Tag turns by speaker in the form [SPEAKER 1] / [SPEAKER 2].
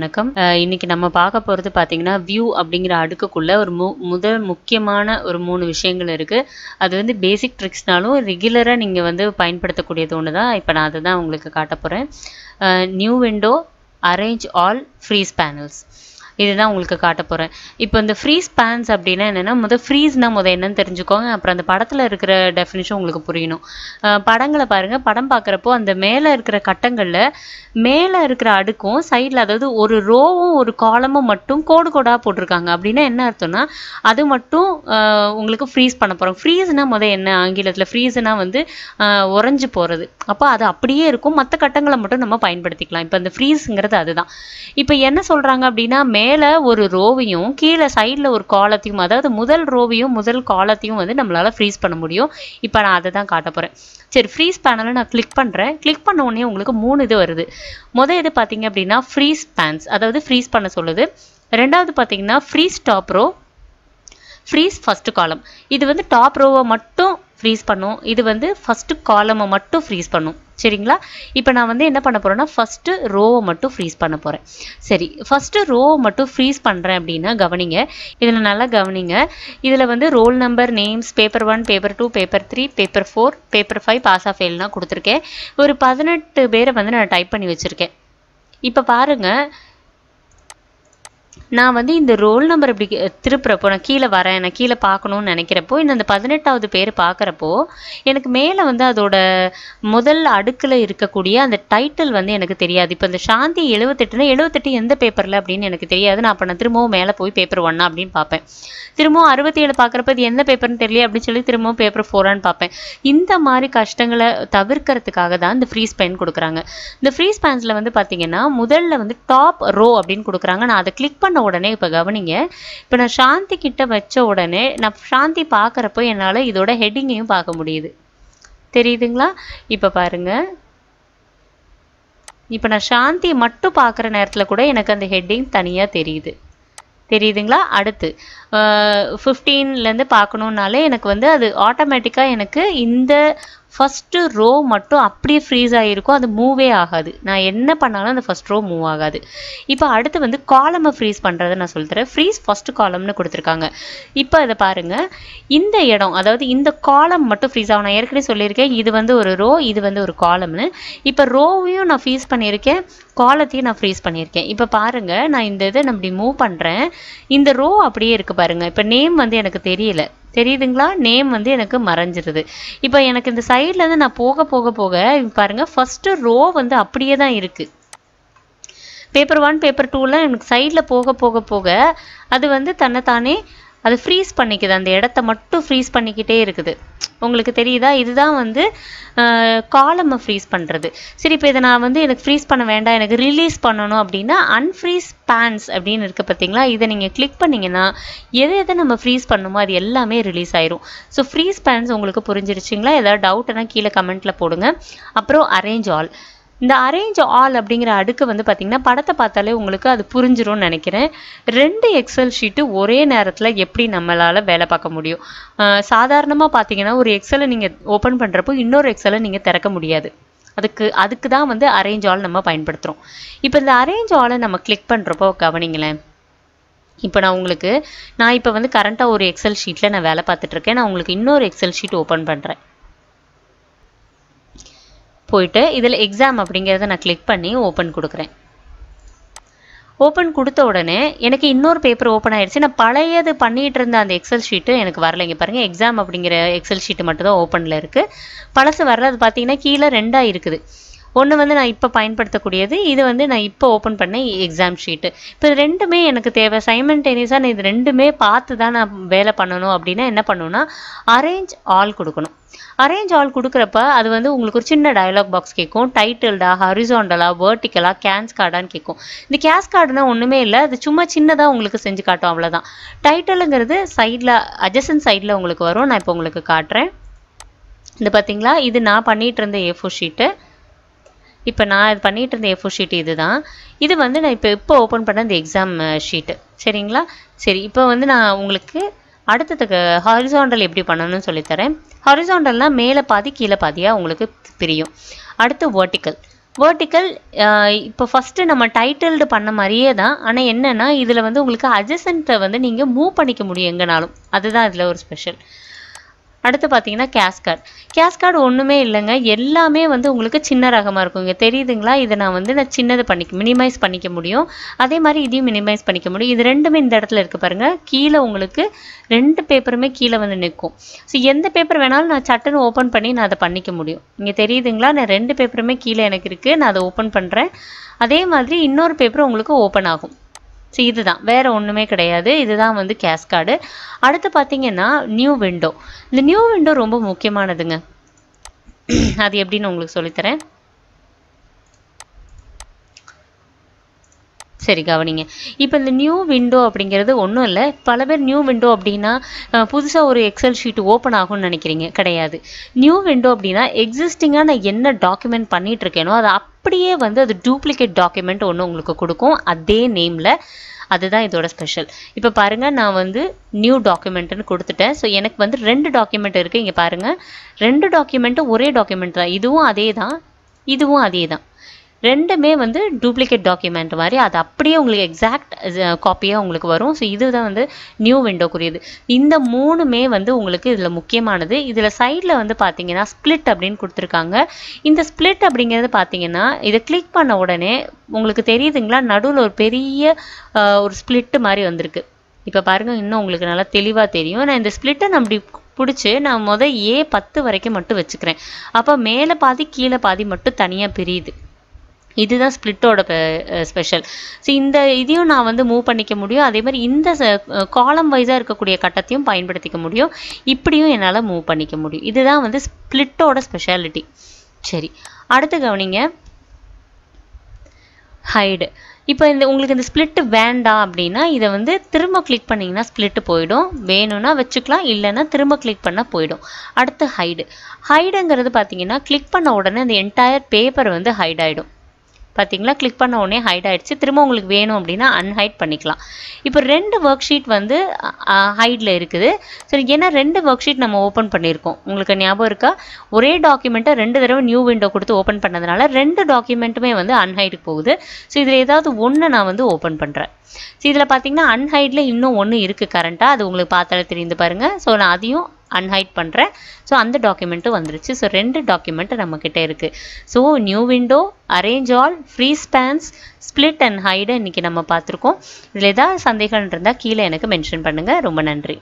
[SPEAKER 1] வணக்கம். இன்னைக்கு நம்ம பார்க்க போகிறது பார்த்தீங்கன்னா வியூ அப்படிங்கிற அடுக்குக்குள்ள ஒரு மு முதல் முக்கியமான ஒரு மூணு விஷயங்கள் இருக்குது அது வந்து பேசிக் ட்ரிக்ஸ்னாலும் ரெகுலராக நீங்கள் வந்து பயன்படுத்தக்கூடியது ஒன்று தான் இப்போ நான் அதை தான் உங்களுக்கு காட்ட போகிறேன் new window arrange all freeze panels இதுதான் உங்களுக்கு காட்ட போகிறேன் இப்போ இந்த ஃப்ரீஸ் பேன்ஸ் அப்படின்னா என்னென்னா முதல் ஃப்ரீஸ்னால் முதல் என்னன்னு தெரிஞ்சுக்கோங்க. அப்புறம் அந்த படத்தில் இருக்கிற டெஃபினிஷன் உங்களுக்கு புரியணும். படங்களை பாருங்கள் படம் பார்க்குறப்போ அந்த மேலே இருக்கிற கட்டங்களில் மேலே இருக்கிற அடுக்கும் சைடில் அதாவது ஒரு ரோவும் ஒரு காலமும் மட்டும் கோடு கோடாக போட்டிருக்காங்க. அப்படின்னா என்ன அர்த்தம்னா அது மட்டும் உங்களுக்கு ஃப்ரீஸ் பண்ண போகிறோம் ஃப்ரீஸ்னா முதல் என்ன? ஆங்கிலத்தில் ஃப்ரீஸ்னால் வந்து அஹ் உறைஞ்சு போகிறது அப்போ அது அப்படியே இருக்கும். மற்ற கட்டங்களை மட்டும் நம்ம பயன்படுத்திக்கலாம். இப்போ இந்த ஃப்ரீஸுங்கிறது அதுதான். இப்போ என்ன சொல்கிறாங்க அப்படின்னா மே மேலே ஒரு ரோவையும் கீழே சைடில் ஒரு காலத்தையும் அதாவது முதல் ரோவையும் முதல் காலத்தையும் வந்து நம்மளால் ஃப்ரீஸ் பண்ண முடியும். இப்போ நான் அதை தான் காட்ட போகிறேன் சரி ஃப்ரீஸ் பேனலை நான் கிளிக் பண்ணுறேன் கிளிக் பண்ண உடனே உங்களுக்கு மூணு இது வருது. முதல் இது பார்த்தீங்க அப்படின்னா ஃப்ரீஸ் பேன்ஸ் அதாவது ஃப்ரீஸ் பண்ண சொல்லுது. ரெண்டாவது பார்த்தீங்கன்னா freeze top row freeze first column இது வந்து டாப் ரோவை மட்டும் ஃப்ரீஸ் பண்ணும். இது வந்து ஃபஸ்ட்டு காலமை மட்டும் ஃப்ரீஸ் பண்ணும். சரிங்களா? இப்போ நான் வந்து என்ன பண்ண போகிறேன்னா ஃபஸ்ட்டு ரோவை மட்டும் ஃப்ரீஸ் பண்ண போகிறேன் சரி ஃபஸ்ட்டு ரோவை மட்டும் ஃப்ரீஸ் பண்ணுறேன் அப்படின்னா கவனிங்க. இதில் நல்லா கவனிங்க. இதில் வந்து roll number names paper one paper two paper three paper four paper five pass of ஃபெயில்னா கொடுத்துருக்கேன். ஒரு பதினெட்டு பேரை வந்து நான் டைப் பண்ணி வச்சுருக்கேன். இப்போ பாருங்கள் நான் வந்து இந்த ரோல் நம்பர் இப்படி திருப்புறப்போ நான் கீழே வரேன் நான் கீழே பார்க்கணும்னு நினைக்கிறப்போ இந்த அந்த பதினெட்டாவது பேர் பார்க்குறப்போ எனக்கு மேலே வந்து அதோட முதல் அடுக்கில் இருக்கக்கூடிய அந்த டைட்டில் வந்து எனக்கு தெரியாது. இப்போ இந்த சாந்தி எழுபத்தெட்டுனா எழுபத்தெட்டு எந்த பேப்பரில் அப்படின்னு எனக்கு தெரியாது. நான் அப்போ நான் திரும்பவும் மேலே போய் பேப்பர் ஒன்னா அப்படின்னு பார்ப்பேன். திரும்பவும் அறுபத்தி ஏழு பார்க்குறப்ப இது எந்த பேப்பர்னு தெரியல அப்படின்னு சொல்லி திரும்பவும் பேப்பர் ஃபோரான்னு பார்ப்பேன். இந்த மாதிரி கஷ்டங்களை தவிர்க்கிறதுக்காக தான் இந்த ஃப்ரீ பென் கொடுக்குறாங்க. இந்த ஃப்ரீ ஸ்பேன்ஸில் வந்து பார்த்தீங்கன்னா முதல்ல வந்து டாப் ரோ அப்படின்னு கொடுக்குறாங்க. நான் அதை கிளிக் பண்ண உடனே இப்போ கவனிங்க. இப்போ நான் சாந்தி கிட்ட வச்ச உடனே நான் சாந்தி பார்க்குறப்போ என்னால் இதோட ஹெட்டிங்கையும் பார்க்க முடியுது. தெரியுதுங்களா? இப்போ பாருங்க. இப்போ நான் சாந்தியை மட்டும் பார்க்குற நேரத்தில் கூட எனக்கு அந்த ஹெட்டிங் தனியாக தெரியுது. தெரியுதுங்களா? அடுத்து ஃபிஃப்டீன்லேருந்து பார்க்கணுன்னாலே எனக்கு வந்து அது ஆட்டோமேட்டிக்காக எனக்கு இந்த ஃபஸ்ட்டு ரோ மட்டும் அப்படியே ஃப்ரீஸ் ஆகிருக்கும் அது மூவே ஆகாது. நான் என்ன பண்ணாலும் அந்த ஃபஸ்ட் ரோ மூவ் ஆகாது. இப்போ அடுத்து வந்து காலமை ஃப்ரீஸ் பண்ணுறதை நான் சொல்லித்தரேன். ஃப்ரீஸ் ஃபஸ்ட்டு காலம்னு கொடுத்துருக்காங்க. இப்போ அதை பாருங்கள் இந்த இடம் அதாவது இந்த காலம் மட்டும் ஃப்ரீஸ் ஆகும். நான் ஏற்கனவே சொல்லியிருக்கேன். இது வந்து ஒரு ரோ இது வந்து ஒரு காலம்னு இப்போ ரோவையும் நான் ஃப்ரீஸ் பண்ணியிருக்கேன். காலத்தையும் நான் ஃப்ரீஸ் பண்ணியிருக்கேன். இப்போ பாருங்கள் நான் இந்த இதை நான் இப்படி மூவ் பண்ணுறேன் இந்த ரோ அப்படியே இருக்குது பாருங்கள் இப்போ நேம் வந்து எனக்கு தெரியல. தெரியுதுங்களா? நேம் வந்து எனக்கு மறைஞ்சிருது. இப்போ எனக்கு இந்த சைட்லேருந்து நான் போக போக போக பாருங்கள் ஃபஸ்ட்டு ரோ வந்து அப்படியே தான் இருக்குது பேப்பர் ஒன் பேப்பர் டூலாம் எனக்கு சைடில் போக போக போக அது வந்து தன்னைத்தானே அது ஃப்ரீஸ் பண்ணிக்குது. அந்த இடத்த மட்டும் ஃப்ரீஸ் பண்ணிக்கிட்டே இருக்குது. உங்களுக்கு தெரியுதா? இதுதான் வந்து காலமை ஃப்ரீஸ் பண்ணுறது சரி இப்போ இதை நான் வந்து எனக்கு ஃப்ரீஸ் பண்ண வேண்டாம். எனக்கு ரிலீஸ் பண்ணணும் அப்படின்னா அன்ஃப்ரீஸ் பேன்ஸ் அப்படின்னு இருக்குது பார்த்தீங்களா இதை நீங்கள் கிளிக் பண்ணிங்கன்னா எதை எதை நம்ம ஃப்ரீஸ் பண்ணுமோ அது எல்லாமே ரிலீஸ் ஆயிரும். ஸோ ஃப்ரீஸ் பேன்ஸ் உங்களுக்கு புரிஞ்சிருச்சிங்களா? ஏதாவது டவுட்னா கீழே கமெண்ட்டில் போடுங்க. அப்புறம் அரேஞ்ச் ஆல் இந்த அரேஞ்ச் ஆல் அப்படிங்கிற அடுக்கு வந்து பார்த்திங்கன்னா படத்தை பார்த்தாலே உங்களுக்கு அது புரிஞ்சிரும்னு நினைக்கிறேன். ரெண்டு எக்ஸல் ஷீட்டு ஒரே நேரத்தில் எப்படி நம்மளால் வேலை பார்க்க முடியும்? சாதாரணமாக பார்த்தீங்கன்னா ஒரு எக்ஸலை நீங்கள் ஓப்பன் பண்ணுறப்போ இன்னொரு எக்ஸலை நீங்கள் திறக்க முடியாது. அதுக்கு அதுக்கு தான் வந்து அரேஞ்ச் ஆல் நம்ம பயன்படுத்துகிறோம் இப்போ இந்த அரேஞ்ச் ஆலை நம்ம கிளிக் பண்ணுறப்போ கவனிங்களேன். இப்போ நான் உங்களுக்கு நான் இப்போ வந்து கரண்ட்டாக ஒரு எக்ஸல் ஷீட்டில் நான் வேலை பார்த்துட்ருக்கேன் நான் உங்களுக்கு இன்னொரு எக்ஸல் ஷீட் ஓப்பன் பண்ணுறேன் போயிட்டு இதில் எக்ஸாம் அப்படிங்கிறத நான் கிளிக் பண்ணி ஓப்பன் கொடுக்குறேன். ஓப்பன் கொடுத்த உடனே எனக்கு இன்னொரு பேப்பர் ஓப்பன் ஆயிடுச்சு. நான் பழையது பண்ணிகிட்டு இருந்த அந்த எக்ஸல் ஷீட்டு எனக்கு வரல. இங்கே பாருங்கள் எக்ஸாம் அப்படிங்கிற எக்ஸல் ஷீட்டு மட்டும் தான் ஓப்பனில் இருக்குது பழசு வரல அது பார்த்தீங்கன்னா கீழே ரெண்டாக இருக்குது. ஒன்று வந்து நான் இப்போ பயன்படுத்தக்கூடியது இது வந்து நான் இப்போ ஓப்பன் பண்ண எக்ஸாம் ஷீட்டு இப்போ ரெண்டுமே எனக்கு தேவை. சைமன்டேனியஸாக நான் இது ரெண்டுமே பார்த்து தான் நான் வேலை பண்ணணும் அப்படின்னா என்ன பண்ணணும்னா அரேஞ்ச் ஆல் கொடுக்கணும். அரேஞ்ச் ஆல் கொடுக்குறப்ப அது வந்து உங்களுக்கு ஒரு சின்ன டயலாக் பாக்ஸ் கேட்கும். டைட்டில்டா ஹரிசாண்டலா வேர்ட்டிக்கலா கேன்ஸ் கார்டான்னு கேட்கும். இந்த கேஸ் கார்டுனா ஒன்றுமே இல்லை. அது சும்மா சின்னதாக உங்களுக்கு செஞ்சு காட்டும் அவ்வளோதான் டைட்டிலுங்கிறது சைடில் அஜசன் சைடில் உங்களுக்கு வரும். நான் இப்போ உங்களுக்கு காட்டுறேன். இது பார்த்தீங்களா இது நான் பண்ணிகிட்டு இருந்த ஏ ஃபோர் ஷீட்டு இப்போ நான் இது பண்ணிகிட்டு இருந்த எஃபோ ஃபோர் ஷீட் இது தான் இது வந்து நான் இப்போ இப்போ ஓப்பன் பண்ண இந்த எக்ஸாம் ஷீட்டு சரிங்களா? சரி இப்போ வந்து நான் உங்களுக்கு அடுத்ததுக்கு ஹாரிசாண்டல் எப்படி பண்ணணும்னு சொல்லித்தரேன் ஹாரிசாண்டல்னால் மேலே பாதி கீழே பாதியாக உங்களுக்கு பிரியும் அடுத்து வேர்ட்டிக்கல் வேர்ட்டிக்கல் இப்போ ஃபஸ்ட்டு நம்ம டைட்டில்டு பண்ண மாதிரியே தான். ஆனால் என்னென்னா இதில் வந்து உங்களுக்கு அட்ஜசன்ட்டை வந்து நீங்கள் மூவ் பண்ணிக்க முடியும் எங்கேனாலும். அதுதான் இதில் ஒரு ஸ்பெஷல் அடுத்து பார்த்தீங்கன்னா கேஸ்கார்ட் கேஸ்கார்டு ஒன்றுமே இல்லைங்க. எல்லாமே வந்து உங்களுக்கு சின்ன ரகமாக இருக்கும். இங்கே தெரியுதுங்களா? இதை நான் வந்து நான் சின்னது பண்ணிக்க மினிமைஸ் பண்ணிக்க முடியும். அதே மாதிரி இதையும் மினிமைஸ் பண்ணிக்க முடியும். இது ரெண்டுமே இந்த இடத்துல இருக்குது பாருங்கள் கீழே உங்களுக்கு ரெண்டு பேப்பருமே கீழே வந்து நிற்கும். ஸோ எந்த பேப்பர் வேணாலும் நான் சட்டுன்னு ஓப்பன் பண்ணி நான் அதை பண்ணிக்க முடியும். இங்கே தெரியுதுங்களா? நான் ரெண்டு பேப்பருமே கீழே எனக்கு இருக்குது நான் அதை ஓப்பன் பண்ணுறேன் அதே மாதிரி இன்னொரு பேப்பர் உங்களுக்கு ஓப்பன் ஆகும். ஸோ இதுதான். வேறு ஒன்றுமே கிடையாது. இதுதான் வந்து கேஷ் கார்டு அடுத்து பார்த்தீங்கன்னா நியூ விண்டோ இந்த நியூ விண்டோ ரொம்ப முக்கியமானதுங்க. அது எப்படின்னு உங்களுக்கு சொல்லித்தரேன். சரி கவனிங்க. இப்போ இந்த நியூ விண்டோ அப்படிங்கிறது ஒன்றும் இல்லை. பல பேர் நியூ விண்டோ அப்படின்னா புதுசாக ஒரு எக்ஸல் ஷீட் ஓப்பன் ஆகும்னு நினைக்கிறீங்க. கிடையாது. நியூ விண்டோ அப்படின்னா எக்ஸிஸ்டிங்காக நான் என்ன டாக்குமெண்ட் பண்ணிட்டு இருக்கேனோ அதை அப்படியே வந்து அது டூப்ளிகேட் டாக்குமெண்ட் ஒன்று உங்களுக்கு கொடுக்கும். அதே நேமில் அதுதான் இதோட ஸ்பெஷல் இப்போ பாருங்கள் நான் வந்து நியூ டாக்குமெண்ட்னு கொடுத்துட்டேன். ஸோ எனக்கு வந்து ரெண்டு டாக்குமெண்ட் இருக்குது இங்கே பாருங்கள் ரெண்டு டாக்குமெண்ட்டும் ஒரே டாக்குமெண்ட் தான். இதுவும் அதே தான் இதுவும் அதே தான் ரெண்டுமே வந்து டூப்ளிகேட் டாக்குமெண்ட் மாதிரி. அது அப்படியே உங்களுக்கு எக்ஸாக்ட் காப்பியாக uh, உங்களுக்கு வரும். ஸோ இதுதான் வந்து நியூ விண்டோக்குரியது இந்த மூணுமே வந்து உங்களுக்கு இதில் முக்கியமானது. இதில் சைடில் வந்து பார்த்தீங்கன்னா ஸ்ப்ளிட் அப்படின்னு கொடுத்துருக்காங்க. இந்த ஸ்ப்ளிட் அப்படிங்கிறது பார்த்தீங்கன்னா இதை கிளிக் பண்ண உடனே உங்களுக்கு தெரியுதுங்களா? நடுவில் ஒரு பெரிய uh, ஒரு ஸ்ப்ளிட்டு மாதிரி வந்திருக்கு. இப்போ பாருங்கள் இன்னும் உங்களுக்கு நல்லா தெளிவாக தெரியும். நான் இந்த ஸ்ப்ளிட்டை நான் அப்படி பிடிச்சி நான் முதல் ஏ பத்து வரைக்கும் மட்டும் வச்சுக்கிறேன். அப்போ மேலே பாதி கீழே பாதி மட்டும் தனியாக பிரியுது. இதுதான் ஸ்ப்ளிட்டோட ஸ்பெஷல் ஸோ இந்த இதையும் நான் வந்து மூவ் பண்ணிக்க முடியும். அதே மாதிரி இந்த காலம் வைஸாக இருக்கக்கூடிய கட்டத்தையும் பயன்படுத்திக்க முடியும். இப்படியும் என்னால் மூவ் பண்ணிக்க முடியும். இதுதான் வந்து ஸ்ப்ளிட்டோட ஸ்பெஷாலிட்டி சரி அடுத்து கவனிங்க. ஹைடு இப்போ இந்த உங்களுக்கு இந்த ஸ்ப்ளிட்டு வேண்டாம் அப்படின்னா இதை வந்து திரும்ப கிளிக் பண்ணிங்கன்னா ஸ்ப்ளிட்டு போயிடும். வேணும்னா வச்சுக்கலாம் இல்லைன்னா திரும்ப கிளிக் பண்ணால் போயிடும். அடுத்து ஹைடு ஹைடுங்கிறது பார்த்தீங்கன்னா கிளிக் பண்ண உடனே அந்த என்டையர் பேப்பர் வந்து ஹைட் ஆகிடும் பார்த்தீங்களா கிளிக் பண்ண உடனே ஹைட் ஆகிடுச்சு திரும்ப உங்களுக்கு வேணும் அப்படின்னா அன்ஹைட் பண்ணிக்கலாம். இப்போ ரெண்டு ஒர்க் ஷீட் வந்து ஹைடில் இருக்குது. சரி ஏன்னா ரெண்டு ஒர்க் ஷீட் நம்ம ஓப்பன் பண்ணியிருக்கோம். உங்களுக்கு ஞாபகம் இருக்கா? ஒரே டாக்குமெண்ட்டை ரெண்டு தடவை நியூ விண்டோ கொடுத்து ஓப்பன் பண்ணதுனால ரெண்டு டாக்குமெண்ட்டுமே வந்து அன்ஹைடுக்கு போகுது. ஸோ இதில் ஏதாவது ஒன்று நான் வந்து ஓப்பன் பண்ணுறேன் ஸோ இதில் பார்த்தீங்கன்னா அன்ஹைடில் இன்னும் ஒன்று இருக்குது கரண்ட்டாக அது உங்களுக்கு பார்த்தாலே தெரிந்து பாருங்கள் ஸோ நான் அதையும் அன்ஹைட் பண்ணுறேன் ஸோ அந்த டாக்குமெண்ட்டும் வந்துருச்சு. ஸோ ரெண்டு டாக்குமெண்ட் நம்மக்கிட்ட இருக்குது so new window arrange all freeze panes split and hide இன்றைக்கி நம்ம பார்த்துருக்கோம். இதில் ஏதாவது சந்தேகம் இருந்தால் கீழே எனக்கு மென்ஷன் பண்ணுங்கள் ரொம்ப நன்றி.